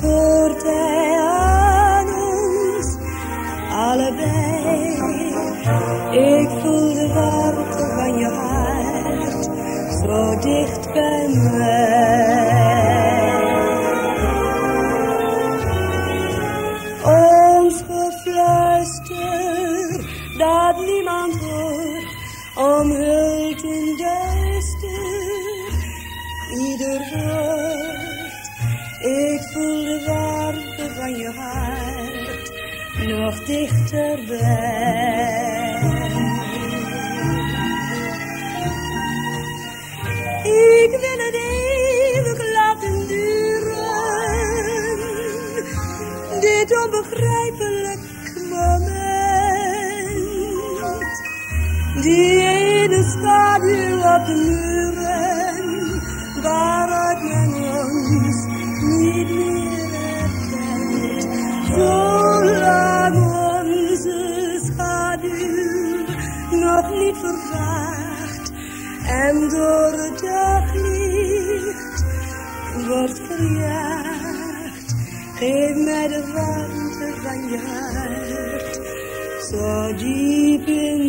Hoort hij aan ons allebei? Ik voel de warmte van je hart zo dicht bij mij. Ons gefluister dat niemand hoort, omhult in duister ieder woord. Ik voel de warmte van je hart nog dichterbij. Ik wil het eeuwig laten duren, dit onbegrijpelijk moment. Die ene schaduw op de muren, waaruit men niet vervaagt en door het daglicht wordt verjaagd. Geef mij de warmte van je hart, zo diep in.